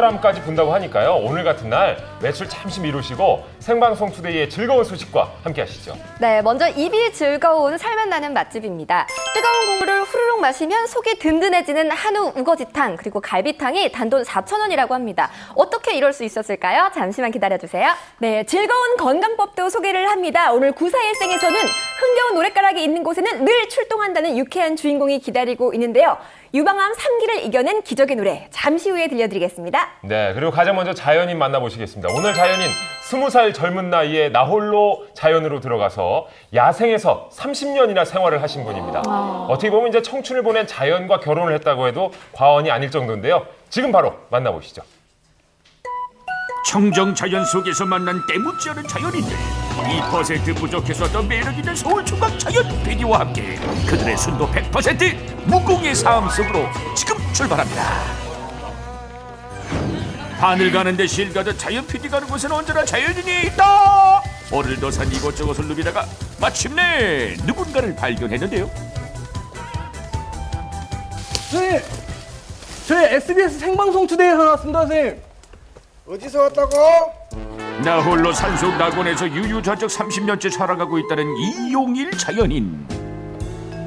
바람까지 분다고 하니까요. 오늘 같은 날 외출 잠시 미루시고 생방송 투데이의 즐거운 소식과 함께 하시죠. 네, 먼저 입이 즐거운 살맛 나는 맛집입니다. 뜨거운 국물을 후루룩 마시면 속이 든든해지는 한우 우거지탕 그리고 갈비탕이 단돈 4,000원이라고 합니다. 어떻게 이럴 수 있었을까요? 잠시만 기다려주세요. 네, 즐거운 건강법도 소개를 합니다. 오늘 94일생에서는 흥겨운 노랫가락이 있는 곳에는 늘 출동한다는 유쾌한 주인공이 기다리고 있는데요. 유방암 3기를 이겨낸 기적의 노래 잠시 후에 들려드리겠습니다. 네, 그리고 가장 먼저 자연인 만나보시겠습니다. 오늘 자연인 20살 젊은 나이에 나홀로 자연으로 들어가서 야생에서 30년이나 생활을 하신 분입니다. 어떻게 보면 이제 청춘을 보낸 자연과 결혼을 했다고 해도 과언이 아닐 정도인데요. 지금 바로 만나보시죠. 청정 자연 속에서 만난 때묻지 않은 자연인들 2% 부족해서 더 매력 있는 서울 중앙 자연 PD와 함께 그들의 순도 100% 무공해 삶 속으로 지금 출발합니다 바늘 가는 데 실 가듯 자연 PD 가는 곳에는 언제나 자연인이 있다 오늘도 산 이곳저곳을 누비다가 마침내 누군가를 발견했는데요 선생님! 저희 SBS 생방송 투데이에서 나왔습니다, 선생님! 어디서 왔다고? 나 홀로 산속 낙원에서 유유자적 30년째 살아가고 있다는 이용일 자연인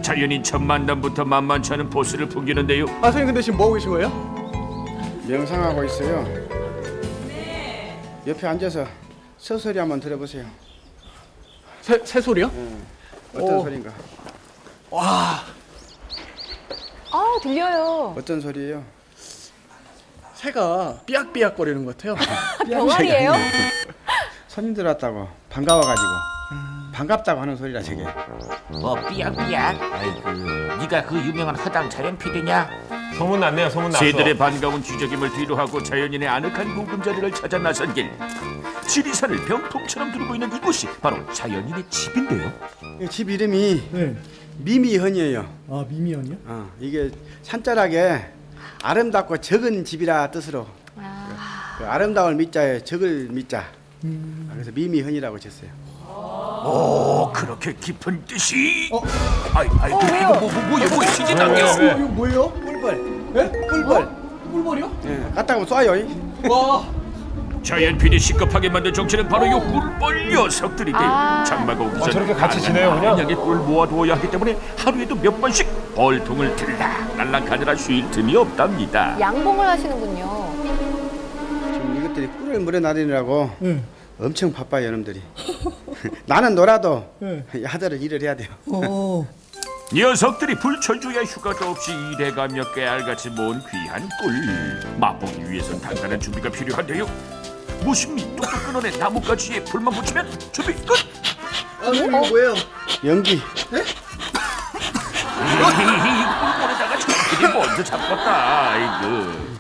자연인 첫 만남부터 만만치 않은 포스를 풍기는데요 아, 선생님 근데 지금 뭐하고 계신 거예요? 명상하고 있어요. 옆에 앉아서 서소리 한번 들어보세요. 새, 새소리요? 어떤 오. 소리인가? 와, 아, 들려요. 어떤 소리예요? 새가 삐약삐약 거리는 것 같아요. 병아리예요? 손님들 왔다고 반가워가지고 반갑다고 하는 소리라 저게. 뭐 삐약삐약 아이고 네가 그 유명한 허당 자연 피디냐 소문 났네요, 소문 났어. 새들의 반가운 기적임을 뒤로하고 자연인의 아늑한 보금자리를 찾아 나선 길 지리산을 병풍처럼 두르고 있는 이곳이 바로 자연인의 집인데요 이집 이름이 네. 미미현이에요. 아, 미미언이요? 어, 이게 산자락에 아름답고 적은 집이라 뜻으로 그 아름다울 미자에 적을 미자. 아, 그래서 미미현이라고 쳤어요. 오 그렇게 깊은 뜻이 아이 아이 그 이거 뭐, 뭐 뭐야 뭐야 시진 왜, 당겨 왜? 이거 뭐예요? 꿀벌. 네? 꿀벌. 꿀벌이요? 예, 가까이 오면 쏴요. 와, 자연 PD 식겁하게 만든 정체는 바로 요 꿀벌 녀석들인데 아. 장마가 오기 전 아, 저렇게 같이 지내요, 그냥? 양의 꿀 모아두어야 하기 때문에 하루에도 몇 번씩 벌통을 들락날락하느라 쉴 틈이 없답니다 양봉을 하시는군요. 이것들이 꿀을 물어나리느라고 네. 엄청 바빠요, 여러분들이. 나는 놀아도 네. 야들은 일을 해야 돼요. 어, 녀석들이 불철주야 휴가도 없이 일해가며 깨알같이 모은 귀한 꿀 맛보기 위해선 단단한 준비가 필요한데요 무심히 뚝뚝 끊어낸 나뭇가지에 불만 붙이면 준비 끝 아, 이거 뭐예요? 연기. 꿀보에다가 저들이 먼저 잡았다 아이고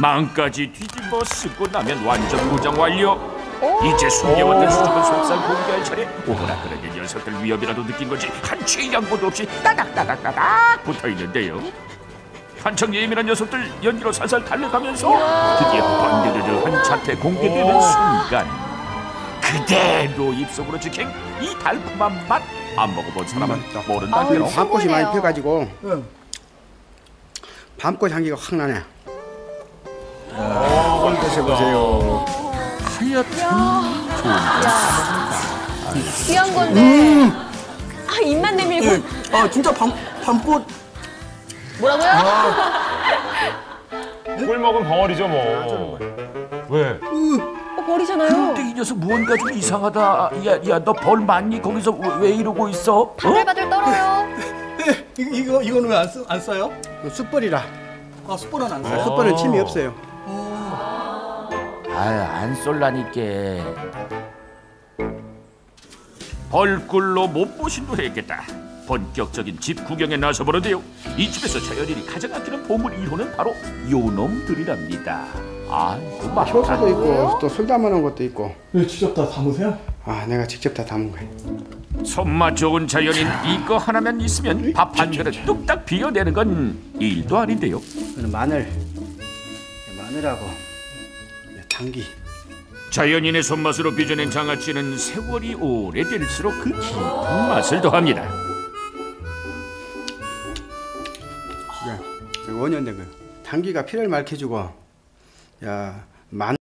망까지 뒤집어 쓰고 나면 완전 무장 완료. 이제 숨겨왔던 수줍은 속살 공개할 차례. 오라 그러게 녀석들 위협이라도 느낀 건지. 한치의 양보도 없이 따닥따닥따닥 붙어 있는데요. 한창 예민한 녀석들 연기로 살살 달려가면서 드디어 번드르르한 자태 공개되는 순간 그대로 입속으로 직행 이 달콤한 맛. 안 먹어본 사람은 모른다고요. 아우, 밤꽃이 많이. 펴가지고. 네. 밤꽃 향기가 확 나네. 한번 드셔보세요. 귀한 건데. 아, 입만 내밀고. 네. 아, 진짜 밤, 밤꽃. 뭐라고요? 꿀 먹은 벙어리죠, 뭐. 왜? 어, 버리잖아요. 근데 이 녀석 무언가 좀 이상하다. 야, 야, 너 벌 많니? 거기서 왜, 왜 이러고 있어? 어? 바들바들 떨어요. 네, 이거, 이거, 이거는 왜안안 써요? 그 숯불이라. 아, 숯불은 안 써요? 숯불은 침이 없어요. 아안 쏠라니까 벌꿀로 몸보신도 했겠다. 본격적인 집 구경에 나서보는데요. 이 집에서 자연인이 가장 아끼는 보물 1호는 바로 요놈들이랍니다. 아이고 많다. 효소도 있고 또 술 담아놓은 것도 있고. 네, 직접 다 담으세요? 아, 내가 직접 다 담은 거예요. 손맛 좋은 자연인 이거 하나만 있으면 밥 한 그릇 뚝딱 비워내는 건 일도 아닌데요. 마늘. 마늘하고 당귀. 자연인의 손맛으로 빚어낸 장아찌는 세월이 오래될수록 그 깊은 맛을 더합니다. 원년된 거예요. 당귀가 피를 맑혀주고 야, 만